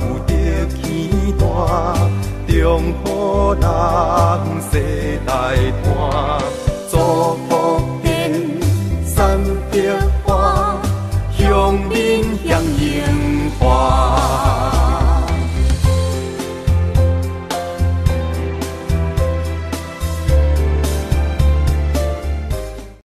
有着牵大中国人世代歌祝福你三百花，乡民响应